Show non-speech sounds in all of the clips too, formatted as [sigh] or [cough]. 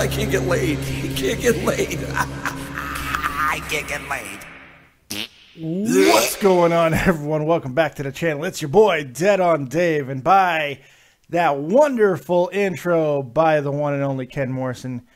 I can't get laid. I can't get laid. [laughs] I can't get laid. What's going on, everyone? Welcome back to the channel. It's your boy, Dead on Dave, and by that wonderful intro by the one and only Ken Morrison,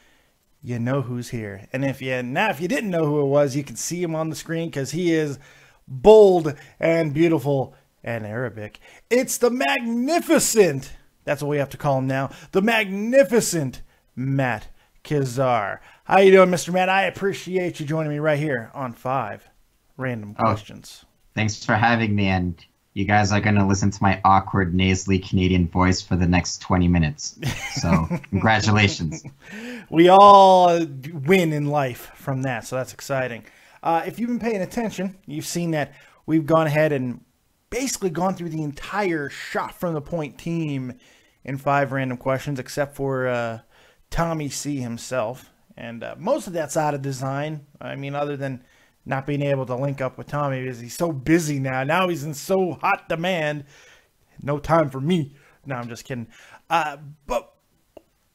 you know who's here. And if you now, if you didn't know who it was, you can see him on the screen because he is bold and beautiful and Arabic. It's the magnificent. That's what we have to call him now. The magnificent Matt Cassar. How you doing, Mr. Matt? I appreciate you joining me right here on Five Random Oh. Questions. Thanks for having me, and you guys are going to listen to my awkward, nasally Canadian voice for the next 20 minutes. So, [laughs] congratulations. We all uh, win in life from that, so that's exciting. Uh, if you've been paying attention, you've seen that we've gone ahead and basically gone through the entire shot from the point team in five random questions, except for uh, Tommy C himself. And uh, most of that's out of design. I mean, other than not being able to link up with Tommy because he's so busy now. Now he's in so hot demand. No time for me. No, I'm just kidding. Uh, but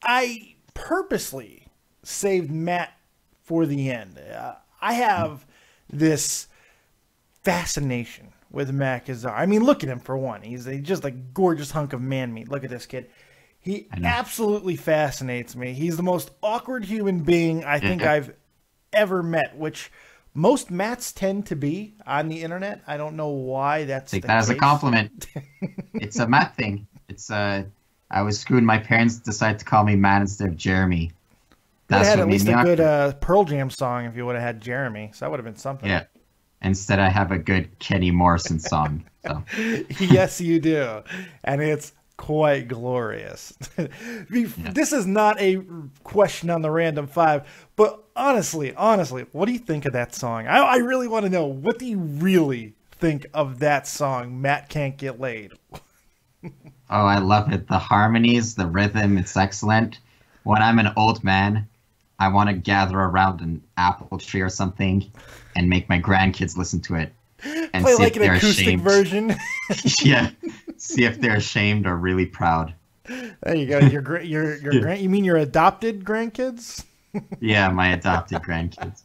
I purposely saved Matt for the end. Uh, I have this fascination with Matt Cassar. I mean, look at him for one. He's a, just a gorgeous hunk of man meat. Look at this kid. He absolutely fascinates me. He's the most awkward human being I think I've ever met, which most mats tend to be on the internet. I don't know why that's Take that as a compliment. [laughs] It's a Matt thing. It's uh, I was screwed. My parents decided to call me Matt instead of Jeremy. That's had what at least a good uh, Pearl Jam song if you would have had Jeremy. So that would have been something. Yeah. Instead, I have a good Kenny Morrison song. So, [laughs] yes, you do. And it's quite glorious. [laughs] This is not a question on the random five, but honestly, honestly, what do you think of that song? I, I really want to know. What do you really think of that song, Matt Can't Get Laid? [laughs] oh, I love it. The harmonies, the rhythm, it's excellent. When I'm an old man, I want to gather around an apple tree or something and make my grandkids listen to it [laughs] and Play like an acoustic ashamed. version. [laughs] [laughs] yeah, see if they're ashamed or really proud. there you go. Your your your Yeah. grand. You mean your adopted grandkids? Yeah, my adopted grandkids.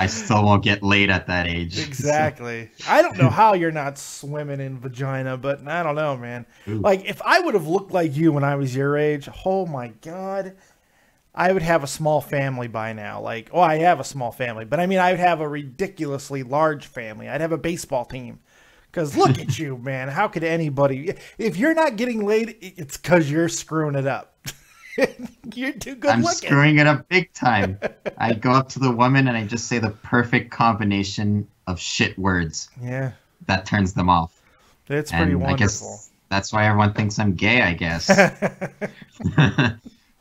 I still won't get laid at that age. so- Exactly. I don't know how you're not swimming in vagina, but I don't know, man. Ooh. Like if I would have looked like you when I was your age, oh my god, I would have a small family by now. Like, oh, I have a small family, but I mean, I would have a ridiculously large family. I'd have a baseball team. Because look at you, [laughs] man. How could anybody? If you're not getting laid, it's because you're screwing it up. [laughs] you're too good I'm looking. screwing it up big time. [laughs] I go up to the woman and I just say the perfect combination of shit words yeah, that turns them off. That's pretty and I wonderful. guess that's why everyone thinks I'm gay, I guess.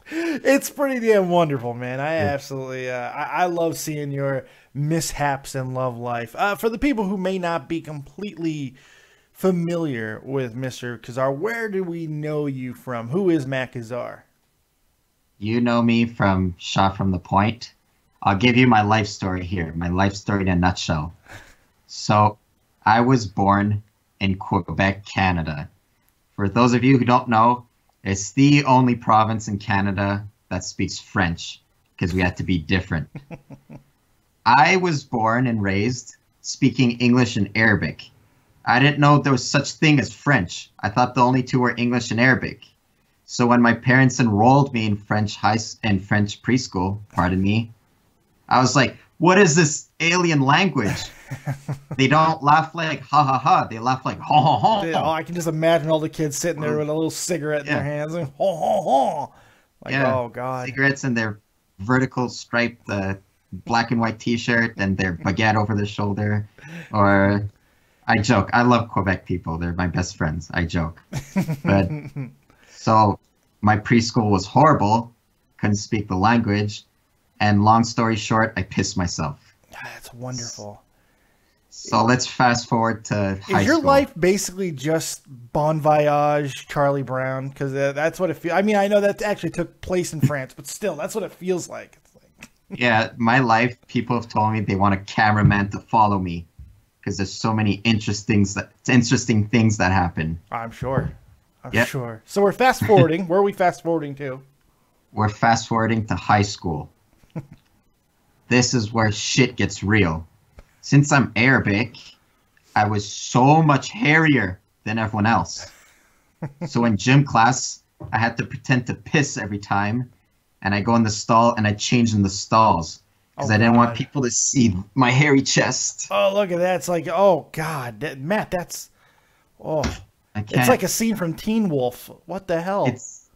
It's pretty damn wonderful, man. I absolutely, uh, I, I love seeing your mishaps in love life. Uh, for the people who may not be completely familiar with Mr. Cassar, where do we know you from? Who is Matt Cassar? you know me from Shot from the Point. I'll give you my life story here, my life story in a nutshell. So, I was born in Quebec, Canada. For those of you who don't know, it's the only province in Canada that speaks French because we had to be different. [laughs] I was born and raised speaking English and Arabic. I didn't know there was such thing as French. I thought the only two were English and Arabic. So when my parents enrolled me in French high and French preschool, pardon me, I was like, "What is this alien language?" They don't laugh like ha ha ha. They laugh like ha ha ha. Oh, I can just imagine all the kids sitting there with a little cigarette in their hands and ho ho ho. Like, Yeah. oh god. cigarettes and their vertical striped uh, black and white T-shirt and their baguette over their shoulder. Or I joke. I love Quebec people. They're my best friends. I joke. But [laughs] so my preschool was horrible. Couldn't speak the language. And long story short, I pissed myself. [sighs] That's wonderful. So let's fast forward to high Is your school. life basically just Bon Voyage, Charlie Brown? Because that's what it feels. I mean, I know that actually took place in France, but still, that's what it feels like. It's like [laughs] Yeah, my life. People have told me they want a cameraman to follow me because there's so many interesting that interesting things that happen. I'm sure. I'm Yep. sure. So we're fast forwarding. Where are we fast forwarding to? We're fast forwarding to high school. [laughs] this is where shit gets real. Since I'm Arabic, I was so much hairier than everyone else. [laughs] so in gym class, I had to pretend to piss every time, and I go in the stall and I change in the stalls because Oh, I didn't want people to see my hairy chest. Oh, look at that. It's like, oh, God. That, Matt, that's. Oh. I can't. It's like a scene from Teen Wolf. What the hell? It's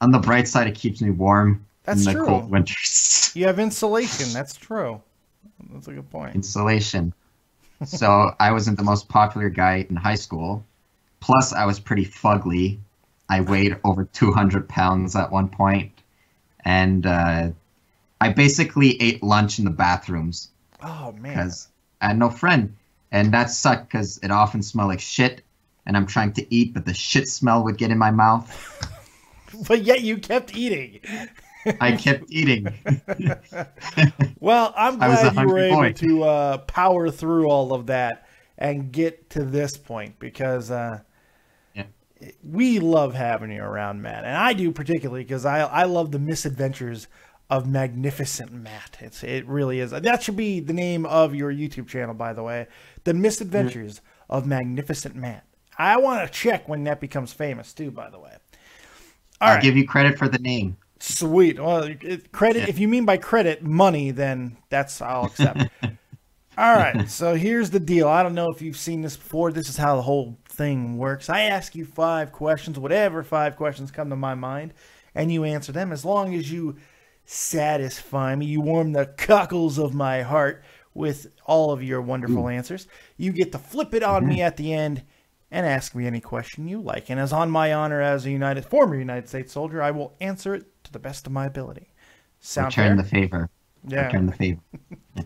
on the bright side. It keeps me warm That's in the true. cold winters. [laughs] You have insulation. That's true. That's a good point. Insulation. so I wasn't the most popular guy in high school. Plus, I was pretty fugly. I weighed over 200 pounds at one point, and uh, I basically ate lunch in the bathrooms Oh, man. because I had no friend, and that sucked because it often smelled like shit. And I'm trying to eat, but the shit smell would get in my mouth. [laughs] But yet you kept eating. I kept eating. [laughs] Well, I'm [laughs] I was a glad you were able boy. to uh, power through all of that and get to this point because uh, Yeah. we love having you around, Matt, and I do particularly because I I love the misadventures of Magnificent Matt. It's it really is. That should be the name of your YouTube channel, by the way, the Misadventures of Magnificent Matt. I want to check when that becomes famous too. By the way. All I'll right. give you credit for the name. Sweet. Well, it, credit. Yeah. If you mean by credit money, then that's I'll accept. [laughs] All right. So here's the deal. I don't know if you've seen this before. This is how the whole thing works. I ask you five questions, whatever five questions come to my mind, and you answer them. As long as you satisfy me, you warm the cockles of my heart with all of your wonderful answers. You get to flip it on me mm-hmm. at the end and ask me any question you like. And as on my honor as a United former United States soldier, I will answer it to the best of my ability. Sound Return fair? the favor. Yeah. Return the favor. [laughs]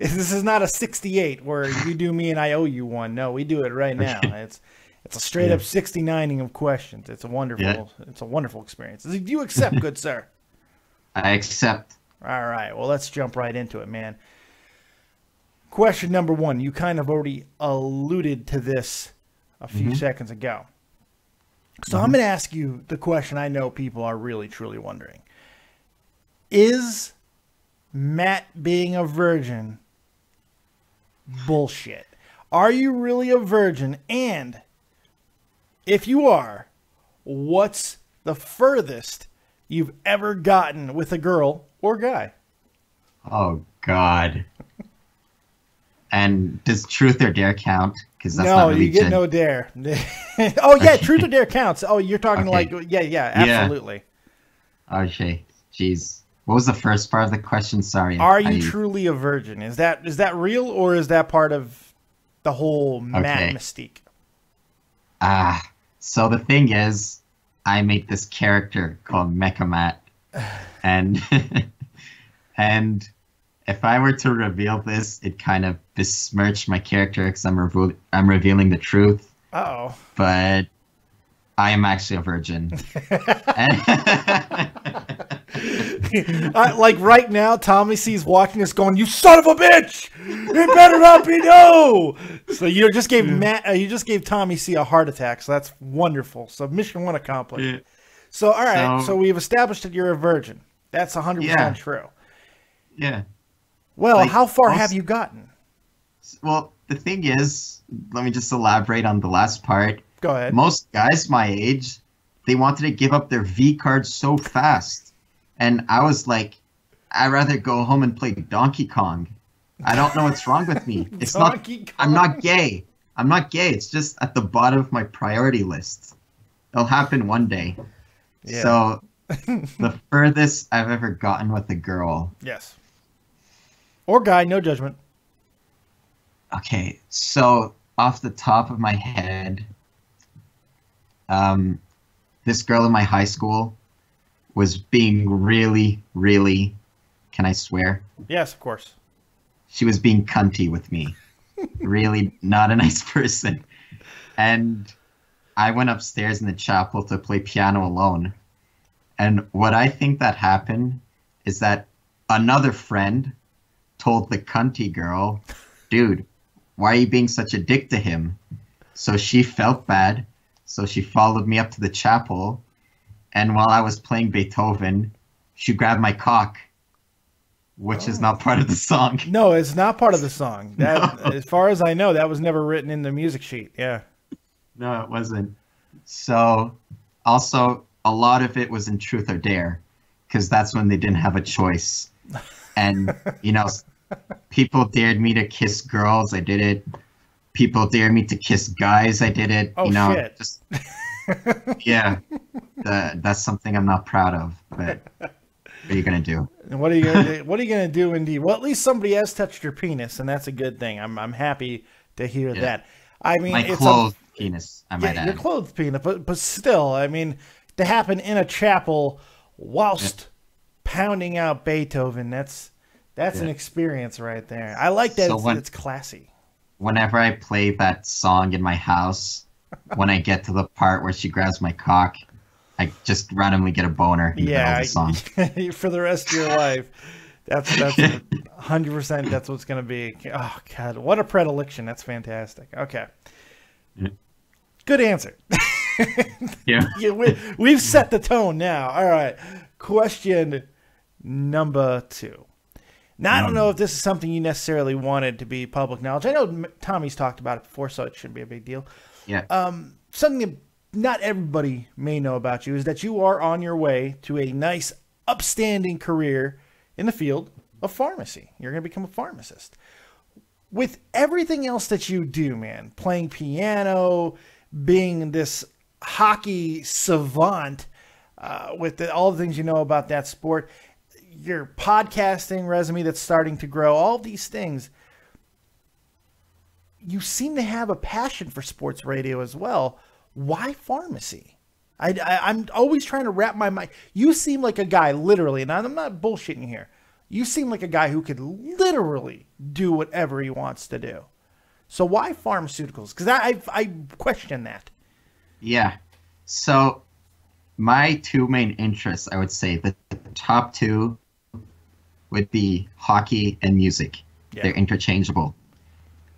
This is not a 68 where you do me and I owe you one. No, we do it right now. It's it's a straight up 69ing of questions. It's a wonderful Yeah. it's a wonderful experience. Do you accept, [laughs] good sir? I accept. All right. Well, let's jump right into it, man. Question number 1. You kind of already alluded to this a few mm-hmm. seconds ago. So I'm mm-hmm. going to ask you the question I know people are really truly wondering. Is Matt being a virgin bullshit? Are you really a virgin? And if you are, what's the furthest you've ever gotten with a girl or guy? Oh God. And does truth or dare count? Because that's no, you get no dare. [laughs] oh yeah, truth or dare counts. Oh, you're talking Okay. like yeah, yeah, Yeah. absolutely. Okay. Jeez. What was the first part of the question? Sorry. Are you I- truly a virgin? Is that is that real or is that part of the whole Matt Okay. mystique? Ah. So the thing is, I make this character called Mechamat, [sighs] and [laughs] and if I were to reveal this, it kind of besmirch my character because I'm reveal- I'm revealing the truth. Oh, but I am actually a virgin. [laughs] [laughs] I, like right now, Tommy C's watching us, going, "You son of a bitch! It better not be no." So you just gave Matt, uh, you just gave Tommy C a heart attack. So that's wonderful. So mission one accomplished. Yeah. So all right, so, So- we've established that you're a virgin. That's hundred Yeah. percent true. yeah. Well, Like, how far most- have you gotten? Well, the thing is, let me just elaborate on the last part. Go ahead. Most guys my age, they wanted to give up their V cards so fast. And I was like, I'd rather go home and play Donkey Kong. I don't know what's wrong with me. [laughs] It's Donkey not I'm not gay. I'm not gay. It's just at the bottom of my priority list. It'll happen one day. Yeah. So [laughs] the furthest I've ever gotten with a girl. Yes. Or guy, no judgment. Okay, so off the top of my head, um, this girl in my high school was being really, really Can I swear? Yes, of course. She was being cunty with me. [laughs] really not a nice person. And I went upstairs in the chapel to play piano alone. And what I think that happened is that another friend told the cunty girl, dude, why are you being such a dick to him? So she felt bad. So she followed me up to the chapel. And while I was playing Beethoven, she grabbed my cock, which is oh. not part of the song. [laughs] No, it's not part of the song. [laughs] That, as far as I know, that was never written in the music sheet. Yeah. No, it wasn't. So, also, a lot of it was in Truth or Dare, because that's when they didn't have a choice. And, you know, people dared me to kiss girls. I did it. People dared me to kiss guys. I did it. Oh, you know, shit. just yeah, that, that's something I'm not proud of. But what are you gonna do? And what are you gonna do? What are you gonna do? Indeed. Well, at least somebody has touched your penis, and that's a good thing. I'm I'm happy to hear Yeah. that. I mean, My it's clothed penis. I a, might yeah, your add. clothes penis, but but still, I mean, to happen in a chapel whilst pounding out Beethoven, that's that's an experience right there. I like that. So it's, when- it's classy. Whenever I play that song in my house, [laughs] when I get to the part where she grabs my cock, I just randomly get a boner Yeah, the song. [laughs] for the rest of your life. That's that's [laughs] hundred percent. That's what's gonna be. Oh God, what a predilection! That's fantastic. Okay, good answer. Yeah. yeah, we, we've set the tone now. All right. Question number two. Now, I don't know if this is something you necessarily wanted to be public knowledge. I know Tommy's talked about it before, so it shouldn't be a big deal. Yeah. Um, Something that not everybody may know about you is that you are on your way to a nice, upstanding career in the field of pharmacy. You're going to become a pharmacist. With everything else that you do, man, playing piano, being this hockey savant, uh, with the, all the things you know about that sport, your podcasting resume that's starting to grow, all these things, you seem to have a passion for sports radio as well. Why pharmacy? I, I, am always trying to wrap my mind. You seem like a guy, literally, and I'm not bullshitting here. You seem like a guy who could literally do whatever he wants to do. So why pharmaceuticals? Because I, I I question that. Yeah. So my two main interests, I would say, the, the top two would be hockey and music. Yeah. They're interchangeable.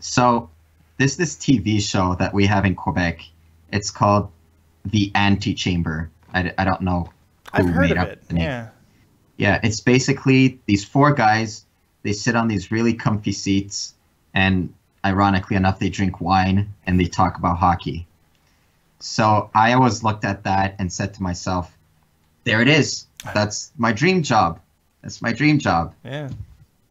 So there's this TV show that we have in Quebec. It's called The Antechamber. I, I don't know who I've heard made of up it. the name. Yeah. Yeah, it's basically these four guys. They sit on these really comfy seats, and ironically enough, they drink wine and they talk about hockey. So I always looked at that and said to myself, there it is. [laughs] That's my dream job. That's my dream job. Yeah.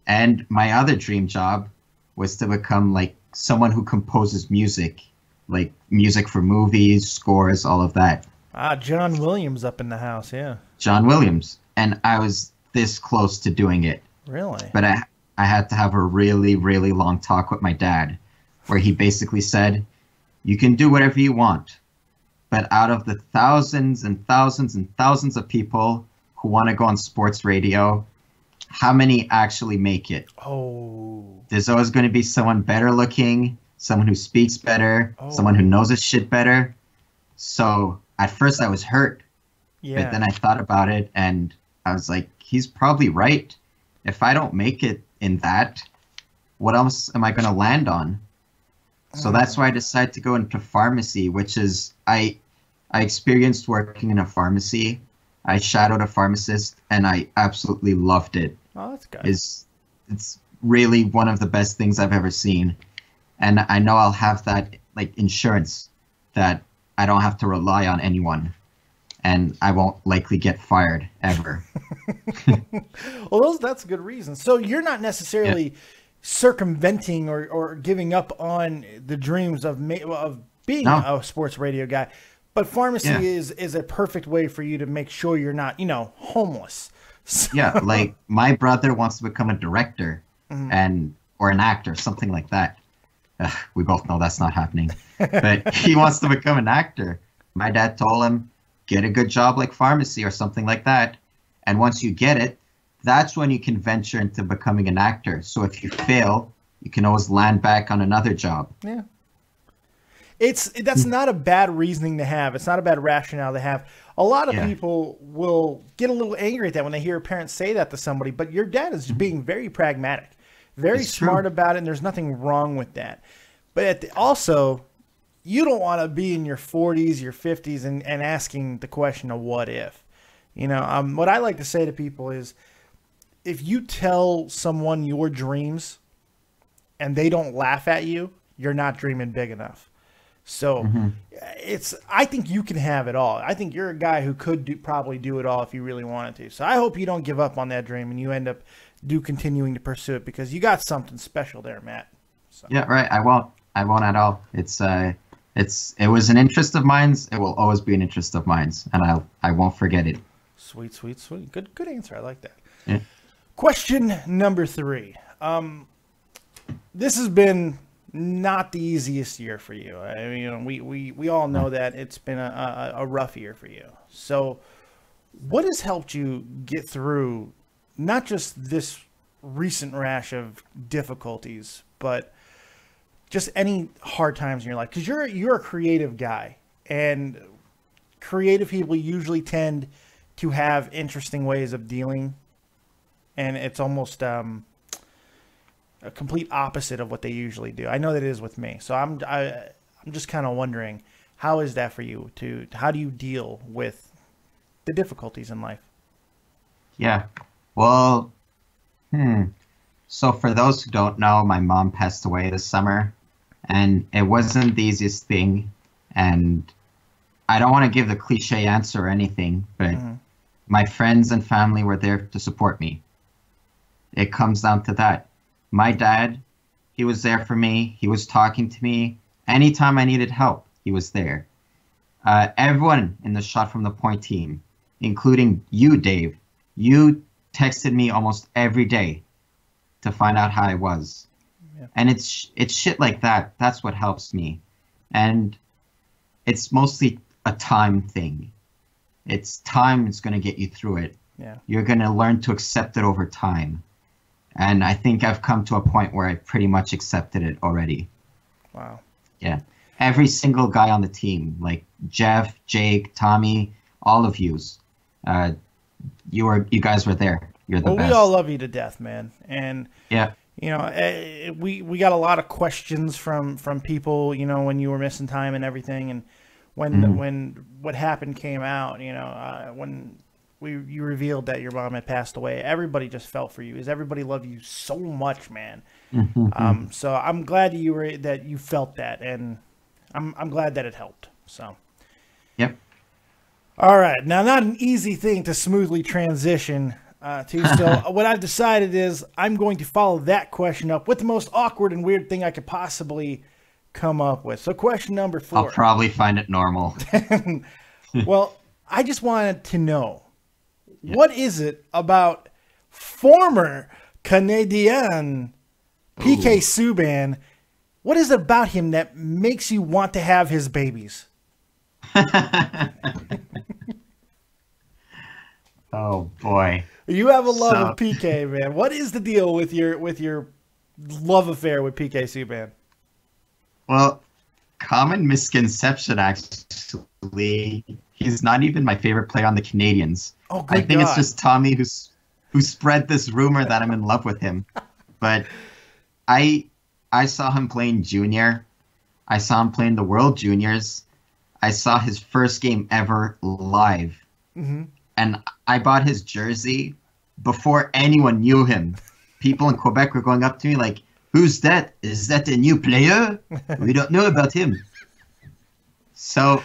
And my other dream job was to become like someone who composes music, like music for movies, scores, all of that. Ah, John Williams up in the house. Yeah. John Williams. And I was this close to doing it. Really? but I I had to have a really really long talk with my dad, where he basically said, "You can do whatever you want, but out of the thousands and thousands and thousands of people who want to go on sports radio, how many actually make it? Oh. There's always going to be someone better looking, someone who speaks better, Oh. someone who knows his shit better." So at first I was hurt, Yeah. but then I thought about it and I was like, he's probably right. If I don't make it in that, what else am I going to land on? So mm. that's why I decided to go into pharmacy, which is I I experienced working in a pharmacy. I shadowed a pharmacist and I absolutely loved it. oh, that's good. Is it's really one of the best things I've ever seen. And I know I'll have that like insurance that I don't have to rely on anyone and I won't likely get fired ever. [laughs] [laughs] Well, those that's a good reason. So you're not necessarily circumventing or, or giving up on the dreams of ma- of being No. a sports radio guy, but pharmacy Yeah. is is a perfect way for you to make sure you're not you know homeless. [laughs] So- yeah, like my brother wants to become a director mm-hmm. and or an actor, something like that. Ugh, we both know that's not happening. But [laughs] he wants to become an actor. My dad told him, get a good job like pharmacy or something like that. And once you get it, that's when you can venture into becoming an actor. So if you fail, you can always land back on another job. Yeah. It's that's not a bad reasoning to have. It's not a bad rationale to have. A lot of Yeah. people will get a little angry at that when they hear a parent say that to somebody, but your dad is being very pragmatic, very It's true. smart about it, and there's nothing wrong with that. But at the, also, you don't want to be in your 40s, your 50s, and, and asking the question of what if. You know, um, what I like to say to people is if you tell someone your dreams and they don't laugh at you, you're not dreaming big enough. So it's I think you can have it all. I think you're a guy who could do, probably do it all if you really wanted to. So I hope you don't give up on that dream and you end up do continuing to pursue it because you got something special there, Matt. Yeah, right. I won't. I won't at all. It's uh, it's it was an interest of mine's. It will always be an interest of mine's, and I I won't forget it. Sweet, sweet, sweet. Good, good answer. I like that. Yeah. Question number three. Um, this has been not the easiest year for you. I mean, you know, we, we, we all know that it's been a, a, a rough year for you. So, what has helped you get through not just this recent rash of difficulties, but just any hard times in your life? Because you're you're a creative guy, and creative people usually tend to have interesting ways of dealing, and it's almost um, a complete opposite of what they usually do. I know that it is with me, so I'm I, I'm just kind of wondering how is that for you? To how do you deal with the difficulties in life? Yeah. Well, hmm. So for those who don't know, my mom passed away this summer, and it wasn't the easiest thing. And I don't want to give the cliche answer or anything, but Mhm. my friends and family were there to support me. It comes down to that. My dad, he was there for me. He was talking to me anytime I needed help. He was there. Uh, everyone in the shot from the point team, including you, Dave, you texted me almost every day to find out how I was. Yeah. And it's it's shit like that. That's what helps me. And it's mostly a time thing. It's time is going to get you through it. Yeah. You're going to learn to accept it over time. And I think I've come to a point where I pretty much accepted it already. Wow. Yeah. Every single guy on the team, like Jeff, Jake, Tommy, all of yous, uh, you were you guys were there. You're the Well, best. we all love you to death, man, and yeah. you know eh, we we got a lot of questions from from people you know when you were missing time and everything and when Mhm. when what happened came out you know uh, when we you revealed that your mom had passed away everybody just felt for you is everybody loved you so much man Mhm. um so i'm glad you were that you felt that and i'm i'm glad that it helped so Yep. all right, now not an easy thing to smoothly transition uh, to. So [laughs] what I've decided is I'm going to follow that question up with the most awkward and weird thing I could possibly come up with. So question number four. I'll probably find it normal. [laughs] [laughs] well, I just wanted to know what is it about former Canadian PK Subban? What is it about him that makes you want to have his babies? [laughs] oh boy. You have a love So- of PK, man. What is the deal with your with your love affair with PK Subban? Well, common misconception actually. He's not even my favorite player on the Canadiens. Oh, I think it's just Tommy who's who spread this rumor that I'm in love with him. But I I saw him playing junior. I saw him playing the World Juniors. I saw his first game ever live. Mhm. And I bought his jersey before anyone knew him. People in Quebec were going up to me like, "Who's that? Is that a new player? We don't know about him." So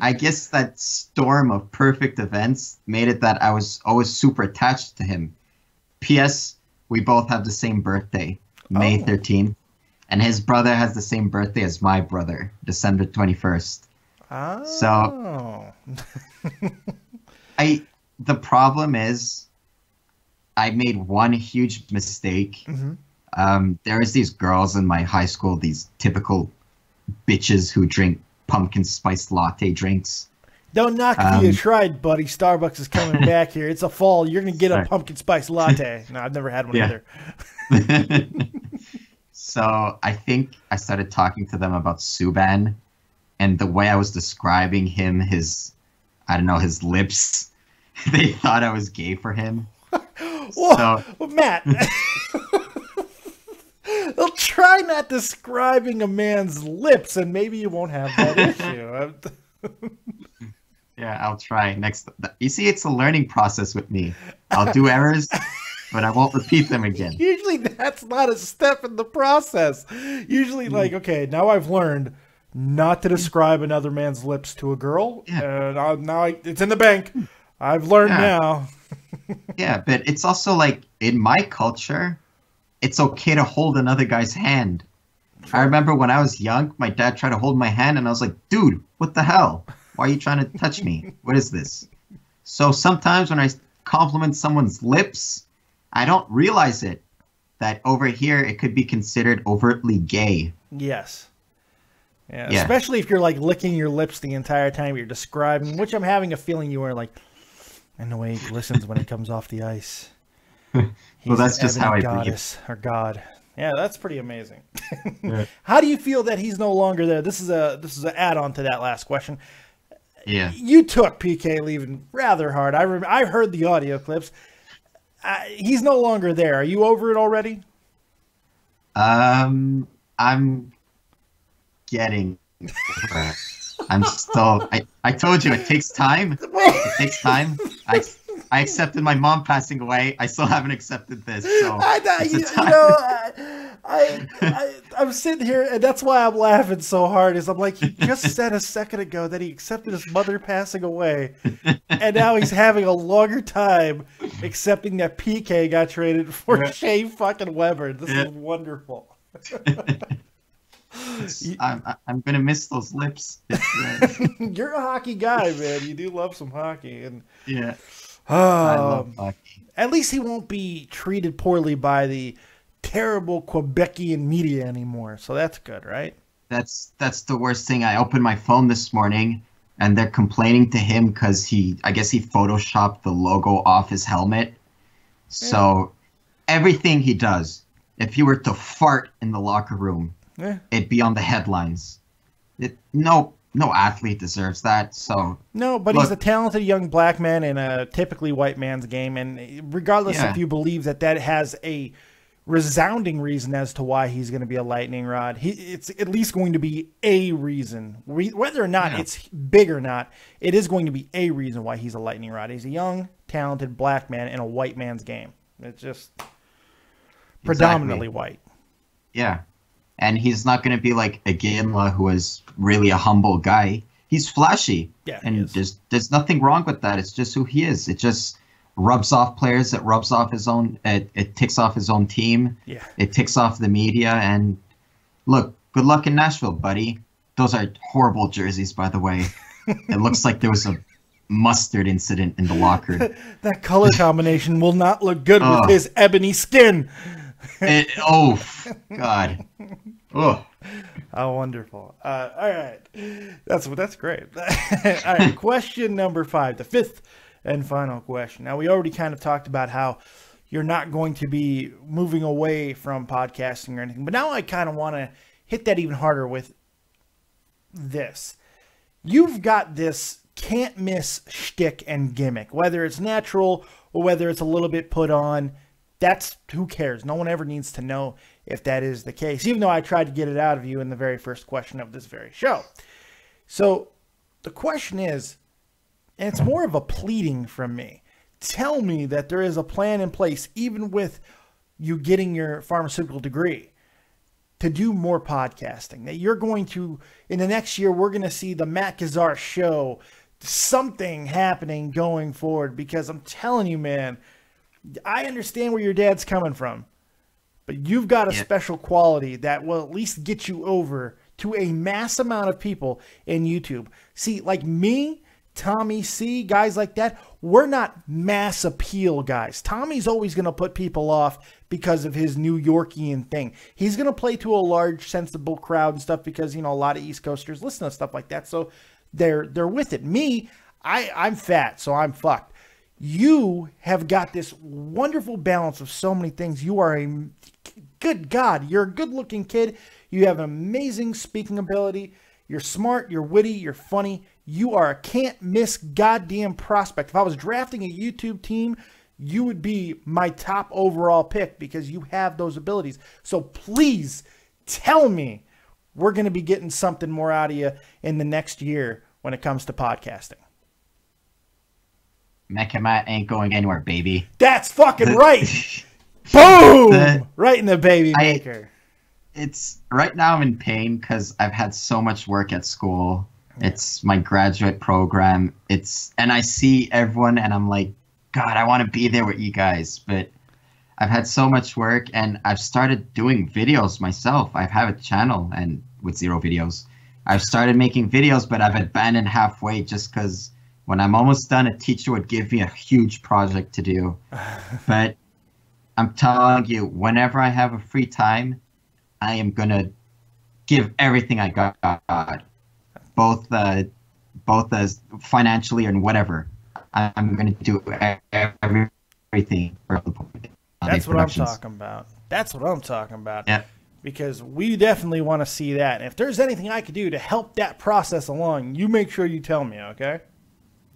I- [laughs] guess that storm of perfect events made it that I was always super attached to him. P.S. We both have the same birthday, May Oh. 13th, and his brother has the same birthday as my brother, December 21st. Oh. So- [laughs] I the problem is I made one huge mistake. Mhm. Um, there is these girls in my high school, these typical bitches who drink pumpkin spice latte drinks. Don't knock if you Um, tried, buddy. Starbucks is coming [laughs] back here. It's a fall. You're gonna get a pumpkin spice latte. [laughs] No, I've never had one Yeah. either. [laughs] so I think I started talking to them about Subban, and the way I was describing him, his, I don't know, his lips, they thought I was gay for him. Whoa, So well, Matt. Try not describing a man's lips, and maybe you won't have that [laughs] issue. [laughs] Yeah, I'll try next. You see, it's a learning process with me. I'll do errors, [laughs] but I won't repeat them again. Usually, that's not a step in the process. Usually, like, mm. okay, now I've learned not to describe another man's lips to a girl, Yeah. and I, now I, it's in the bank. Hmm. I've learned Yeah. now. Yeah, but it's also like in my culture, it's okay to hold another guy's hand. I remember when I was young, my dad tried to hold my hand, and I was like, dude, what the hell? Why are you trying to touch me? What is this? So sometimes when I compliment someone's lips, I don't realize it. That over here, it could be considered overtly gay. Yes. Yeah, Yeah. especially if you're like licking your lips the entire time you're describing, which I'm having a feeling you are like, and the way he glistens when he comes off the ice. [laughs] He's that's just how I breathe. goddess or god. Yeah, that's pretty amazing. [laughs] Yeah. How do you feel that he's no longer there? This is a this is an add on to that last question. Yeah. You took PK leaving rather hard. I rem- I heard the audio clips. Uh, he's no longer there. Are you over it already? Um, I'm getting. I'm still. I, I told you it takes time. It takes time. I [laughs] I accepted my mom passing away. I still haven't accepted this. So [laughs] I, I, you, you know, I, I, I, I'm sitting here, and that's why I'm laughing so hard. Is I'm like, he just [laughs] said a second ago that he accepted his mother passing away, and now he's having a longer time accepting that PK got traded for Yeah. Shea fucking Weber. This Yeah. is wonderful. [laughs] I'm I'm gonna miss those lips. Uh, You're a hockey guy, man. You do love some hockey, and yeah, um, at least he won't be treated poorly by the terrible Quebecian media anymore. So that's good, right? That's that's the worst thing. I opened my phone this morning, and they're complaining to him because he, I guess he photoshopped the logo off his helmet. So everything he does, if he were to fart in the locker room, Yeah. it'd be on the headlines. It, no, no athlete deserves that. So No, but he's a talented young black man in a typically white man's game, and regardless Yeah. if you believe that that has a resounding reason as to why he's going to be a lightning rod, he, it's at least going to be a reason. Whether or not Yeah. it's big or not, it is going to be a reason why he's a lightning rod. He's a young, talented black man in a white man's game. It's just predominantly white. yeah, and he's not going to be like a Ginla who is really a humble guy. He's flashy, Yeah, and there's there's nothing wrong with that. It's just who he is. It just rubs off players. It rubs off his own. It, it ticks off his own team. Yeah. It ticks off the media. And look, good luck in Nashville, buddy. Those are horrible jerseys, by the way. [laughs] it looks like there was a mustard incident in the locker. [laughs] That color combination will not look good with his ebony skin. Oh God. Oh. How wonderful. Uh, all right, that's that's great. [laughs] all right, question number five, the fifth and final question. Now, we already kind of talked about how you're not going to be moving away from podcasting or anything, but now I kind of want to hit that even harder with this. You've got this can't miss shtick and gimmick, whether it's natural or whether it's a little bit put on. That's who cares. No one ever needs to know if that is the case, even though I tried to get it out of you in the very first question of this very show. So the question is, and it's more of a pleading from me tell me that there is a plan in place, even with you getting your pharmaceutical degree, to do more podcasting. That you're going to, in the next year, we're going to see the Matt Cassar show, something happening going forward. Because I'm telling you, man, I understand where your dad's coming from, but you've got a Yeah. special quality that will at least get you over to a mass amount of people in YouTube. See, like me, Tommy C, guys like that, we're not mass appeal guys. Tommy's always going to put people off because of his New Yorkian thing. He's going to play to a large, sensible crowd and stuff because, you know, a lot of East Coasters listen to stuff like that. So they're they're with it. Me, I I'm fat, so I'm fucked. You have got this wonderful balance of so many things. You are a good God, you're a good-looking kid. You have an amazing speaking ability. You're smart, you're witty, you're funny. You are a can't miss goddamn prospect. If I was drafting a YouTube team, you would be my top overall pick because you have those abilities. So please tell me we're going to be getting something more out of you in the next year when it comes to podcasting. Mechamat ain't going anywhere, baby. That's fucking right. [laughs] Boom! The- right in the baby I- maker. It's right now I'm in pain because I've had so much work at school. It's my graduate program. It's and I see everyone and I'm like, God, I want to be there with you guys, but I've had so much work and I've started doing videos myself. I have a channel and with zero videos. I've started making videos, but I've abandoned halfway just because when I'm almost done, a teacher would give me a huge project to do. [laughs] but I'm telling you, whenever I have a free time, I am gonna give everything I got, both uh, both as financially and whatever. I'm gonna do every- everything for the. That's what I'm talking about. That's what I'm talking about. Yeah. Because we definitely want to see that. And if there's anything I could do to help that process along, you make sure you tell me, okay?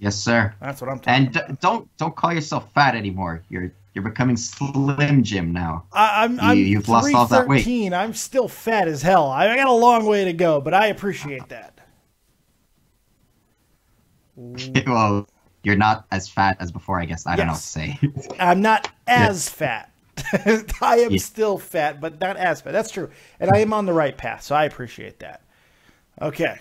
Yes, sir. That's what I'm talking And d- don't don't call yourself fat anymore. You're you're becoming Slim Jim now. I, I'm, I'm You- you've lost all that weight. 313. I'm still fat as hell. I, got a long way to go, but I appreciate that. [laughs] well, you're not as fat as before. I guess I don't know what to say. [laughs] I'm not as fat. [laughs] I am Yeah. still fat, but not as fat. That's true. And I am on the right path, so I appreciate that. Okay.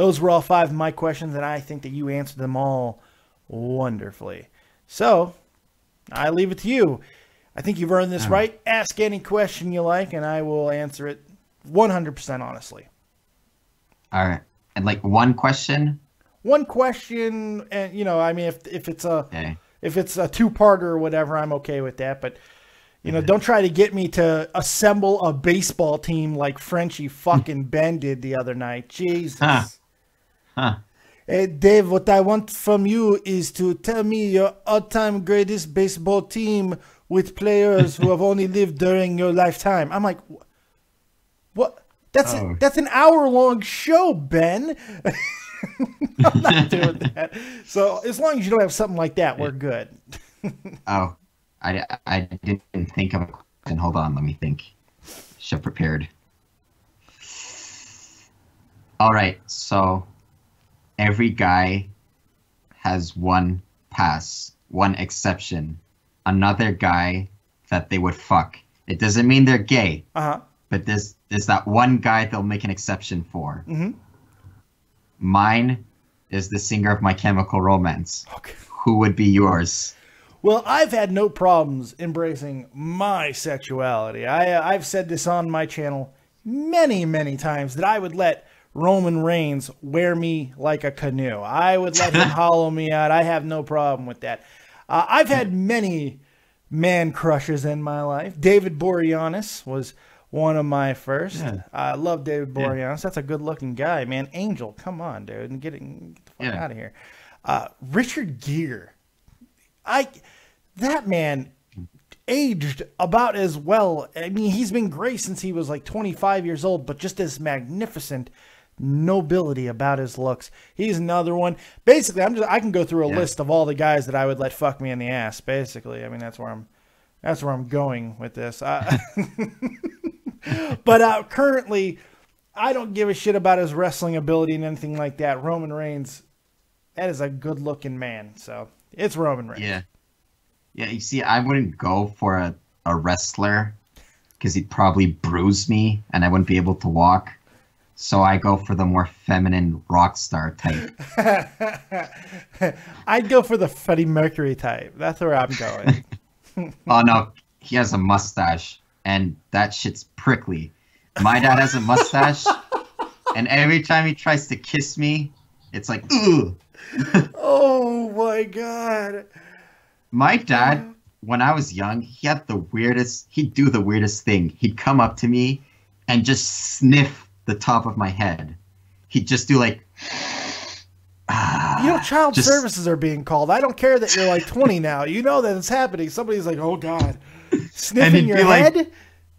Those were all five of my questions, and I think that you answered them all wonderfully. So, I leave it to you. I think you've earned this ah. right. Ask any question you like, and I will answer it 100% honestly. All right. And like one question. One question, and you know, I mean, if if it's a Okay. if it's a two-parter or whatever, I'm okay with that. But you know, don't try to get me to assemble a baseball team like Frenchie fucking Ben did the other night. Jesus. Huh. Huh. Hey, Dave, what I want from you is to tell me your all-time greatest baseball team with players who have only lived during your lifetime. I'm like, what? That's Oh. that's an hour-long show, Ben. [laughs] I'm not doing that. So as long as you don't have something like that, we're good. [laughs] Oh, I, I didn't think of a question. Hold on, let me think. Should have prepared. All right, so every guy has one pass, one exception. Another guy that they would fuck. It doesn't mean they're gay, Uh huh. but there's there's that one guy they'll make an exception for. Mhm. Mine is the singer of My Chemical Romance. Okay. Who would be yours? Well, I've had no problems embracing my sexuality. I, uh, I've said this on my channel many, many times that I would let Roman Reigns wear me like a canoe. I would let him [laughs] hollow me out. I have no problem with that. Uh, I've had many man crushes in my life. David Boreanaz was one of my first. Yeah. I love David Boreanaz. That's a good looking guy, man. Angel, come on, dude, and get, it, get the fuck Yeah. out of here. Uh, Richard Gere. I that man aged about as well. I mean, he's been great since he was like 25 years old, but just as magnificent nobility about his looks. He's another one. Basically, I'm just I can go through a Yeah. list of all the guys that I would let fuck me in the ass. Basically, I mean that's where I'm that's where I'm going with this. Uh, [laughs] but uh, currently, I don't give a shit about his wrestling ability and anything like that. Roman Reigns, that is a good looking man. So it's Roman Reigns. Yeah. Yeah, you see, I wouldn't go for a, a wrestler because he'd probably bruise me and I wouldn't be able to walk. So I go for the more feminine rock star type. [laughs] I'd go for the Freddie Mercury type. That's where I'm going. [laughs] oh no, he has a mustache and that shit's prickly. My dad has a mustache [laughs] and every time he tries to kiss me, it's like, ugh. oh my god. My dad, when I was young, he had the weirdest, he'd do the weirdest thing. He'd come up to me and just sniff the top of my head. He'd just do like, ah, You know, child just- services are being called. I don't care that you're like 20 now. You know that it's happening. Somebody's like, oh God, sniffing your be like- head.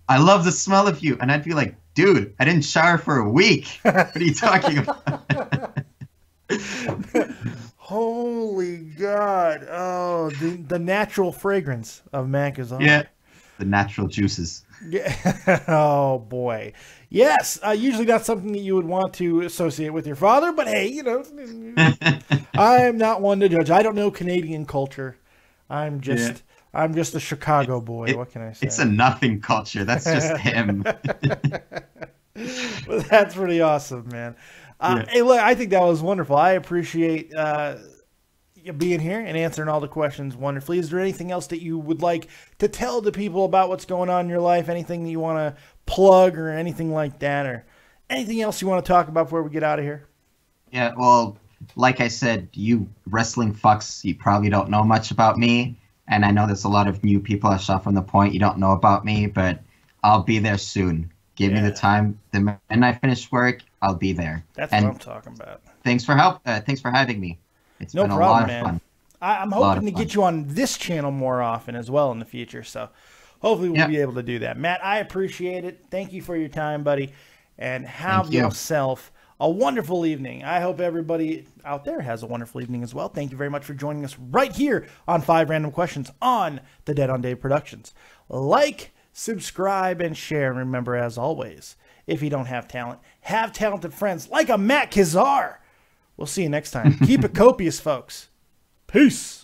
I love the smell of you. And I'd be like, dude, I didn't shower for a week. [laughs] What are you talking about? [laughs] Holy God. Oh, the, the natural fragrance of Matt Cassar. yeah. The natural juices. Yeah. [laughs] oh boy. Yes. Uh, usually not something that you would want to associate with your father, but hey, you know, [laughs] I am not one to judge. I don't know Canadian culture. I'm just, Yeah. I'm just a Chicago boy. It- what can I say? It's a nothing culture. That's just [laughs] him. But that's pretty awesome, man. Uh, Yeah. Hey, look, I think that was wonderful. I appreciate uh, being here and answering all the questions wonderfully. Is there anything else that you would like to tell the people about what's going on in your life? Anything that you want to plug or anything like that, or anything else you want to talk about before we get out of here? Yeah, well, like I said, you wrestling fucks, you probably don't know much about me. And I know there's a lot of new people at Shot from the Point. You don't know about me, but I'll be there soon. Give me the time. The minute I finish work, I'll be there. That's and what I'm talking about. thanks for help. Uh, thanks for having me. It's No problem, a lot of man. I, I'm hoping to get you on this channel more often as well in the future. So hopefully we'll Yeah. be able to do that. Matt, I appreciate it. Thank you for your time, buddy. And have Thank you. yourself a wonderful evening. I hope everybody out there has a wonderful evening as well. Thank you very much for joining us right here on Five Random Questions on the Dead on Dave Productions. Like, subscribe, and share. And remember, as always, if you don't have talent, have talented friends like a Matt Cassar. We'll see you next time. Keep it copious, folks. Peace.